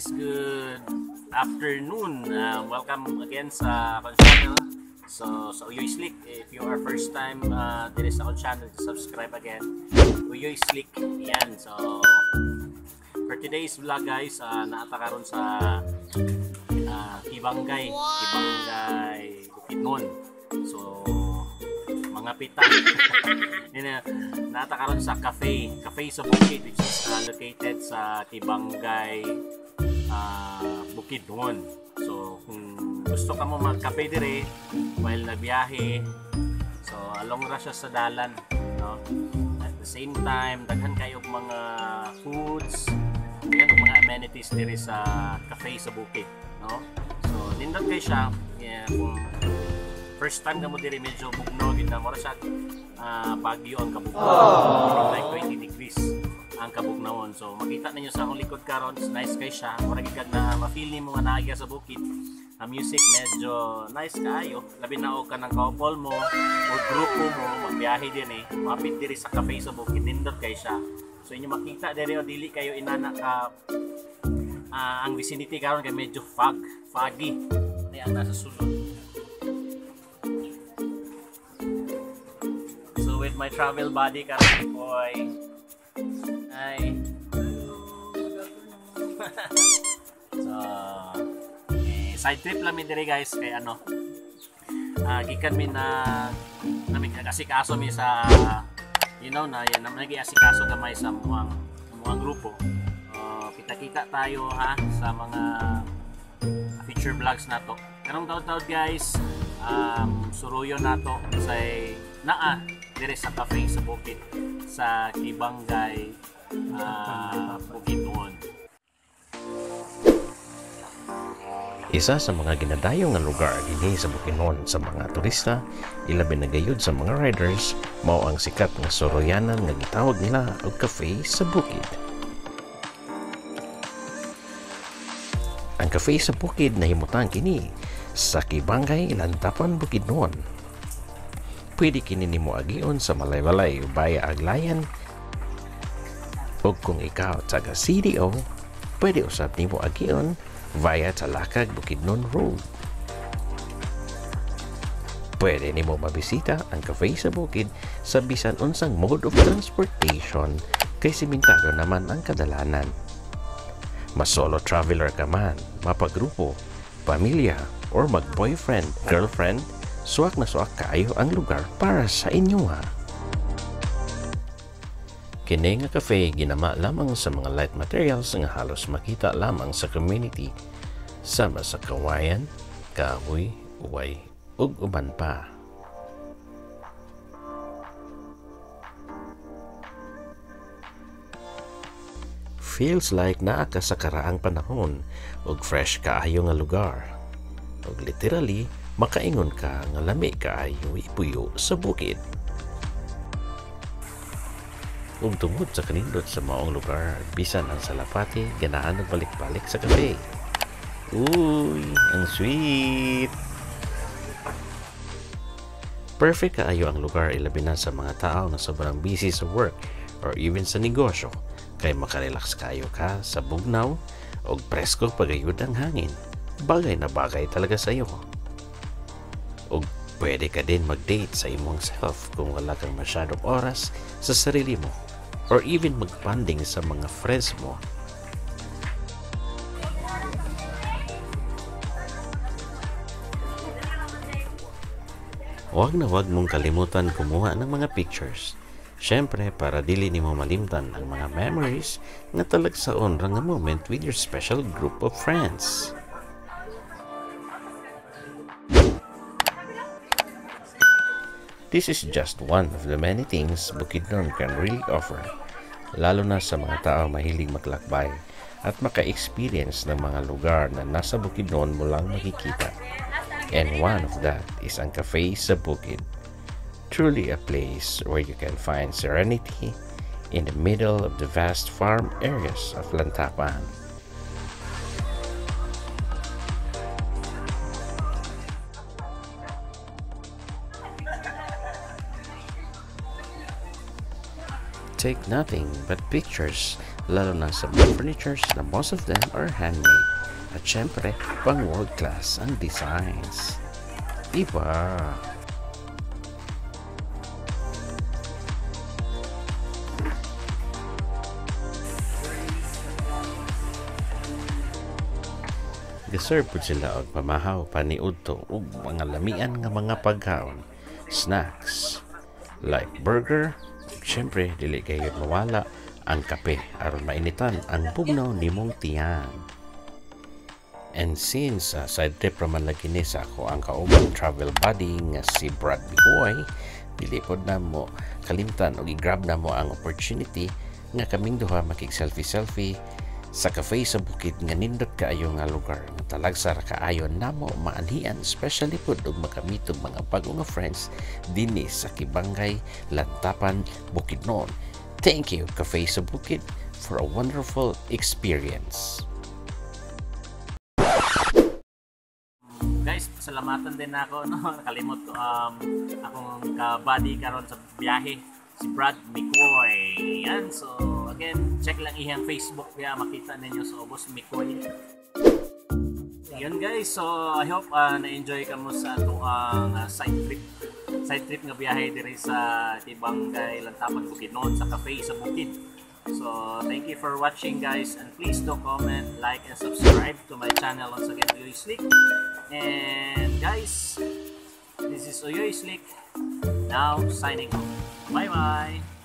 guys, good afternoon. Uh, welcome again sa akong channel. So, sa Uyoy Slick, if you are first time uh, dito sa akong channel, subscribe again. Uyoy Slick, yan. So, for today's vlog guys, uh, naata karon sa uh, Kibangay, Kibangay Bukidnon. So, mga pita. Nata karon sa cafe, cafe sa Bukid which is uh, located sa Kibangay uh, Bukidnon. So, kung gusto ka mo magkape dire while nagbiyahe, so along ra siya sa dalan, no? At the same time, daghan kayo mga foods, yan mga amenities dire sa cafe sa Bukid, no? So, nindot kay siya, yeah, kung first time na mo diri medyo bugno gid na mo siya uh, bagyo ang kabugnaw like 20 degrees ang kabugnawon so makita ninyo sa akong likod karon. Nice kay siya. Mura gid na ma-feel nimo nga naagya sa bukid. Ang music medyo nice kaayo. Labi na og kanang couple mo o grupo mo magbiyahe din eh. Mapit diri sa cafe sa bukid. Nindot kay siya. So inyo makita diri o dili kayo inana ka uh, ang vicinity karon kay medyo fog foggy ni ata sa sulod. With my travel buddy karon boy. Hi. so, eh, side trip lang mi guys kay ano. Uh, gikan mi na namin asikaso mi sa you know na yan naman nag-asikaso gamay sa muang muang grupo. Uh, kita-kita tayo ha sa mga feature vlogs nato. Karong taon-taon guys, um, suruyo nato sa naa dire sa cafe sa Bukid sa Kibangay uh, Bukidnon. Isa sa mga ginadayo nga lugar dinhi sa Bukidnon sa mga turista, ilabi na gayud sa mga riders, mao ang sikat nga soroyanan nga gitawag nila og cafe sa bukid. Ang cafe sa bukid nahimutang kini sa Kibangay Lantapan Bukidnon pwede kini nimo agion sa malay-walay baya aglayan o kung ikaw taga CDO pwede usab nimo agion via Talakag Bukidnon Road pwede nimo mabisita ang cafe sa bukid sa bisan unsang mode of transportation kay simentado naman ang kadalanan mas solo traveler ka man mapagrupo pamilya or mag-boyfriend, girlfriend suwak na suwak kaayo ang lugar para sa inyo ha. Kini nga cafe ginama lamang sa mga light materials nga halos makita lamang sa community sama sa kawayan, kahoy, uway, ug uban pa. Feels like naa ka sa karaang panahon ug fresh kaayo nga lugar. Ug literally makaingon ka nga lami kaayo ipuyo sa bukid. Ug tungod sa kanindot sa maong lugar, bisan ang salapati ganaan nagbalik-balik sa kape. Uy, ang sweet! Perfect kaayo ang lugar ilabi na sa mga tao na sobrang busy sa work or even sa negosyo kay makarelax kayo ka sa bugnaw o presko pagayod ang hangin. Bagay na bagay talaga sa iyo pwede ka din mag-date sa imong self kung wala kang masyadong oras sa sarili mo or even mag-bonding sa mga friends mo. Huwag na huwag mong kalimutan kumuha ng mga pictures. Siyempre, para dili ni mo malimtan ang mga memories na talagsaon ra nga moment with your special group of friends. This is just one of the many things Bukidnon can really offer, lalo na sa mga tao mahilig maglakbay at maka-experience ng mga lugar na nasa Bukidnon mo lang makikita. And one of that is ang cafe sa Bukid. Truly a place where you can find serenity in the middle of the vast farm areas of Lantapan. Take nothing but pictures lalo na sa mga furnitures na most of them are handmade. At syempre, pang world class ang designs. Diba? Deserve po sila og pamahaw paniudto ug mga lamian nga mga pagkaon, snacks like burger, syempre dili kayo mawala ang kape aron mainitan ang bugnaw nimong tiyan. And since uh, side trip raman lagi ni sa ako ang kaubang travel buddy nga si Brad Bihoy, dili pod na mo kalimtan og i-grab na mo ang opportunity nga kaming duha makig selfie selfie sa cafe sa bukid nga nindot kaayo nga lugar nga talagsa ra kaayo namo maanhian especially pud og makamito mga bago nga friends dinhi sa Kibangay, Lantapan, Bukidnon. Thank you Cafe sa Bukid for a wonderful experience. Guys, pasalamatan din ako no. Nakalimot ko um akong ka-buddy karon sa biyahe si Brad McCoy. Yan, so again, check lang iyang Facebook kaya makita ninyo sa Obos McCoy. Yun guys, so I hope uh, na-enjoy ka mo sa ito ang uh, side trip side trip nga biyahe diri sa Tibangay, Lantapan, Bukidnon sa cafe sa Bukid. So, thank you for watching guys and please do comment, like, and subscribe to my channel once again, Uyoy Slick. And guys, this is Uyoy Slick now signing off. Bye bye!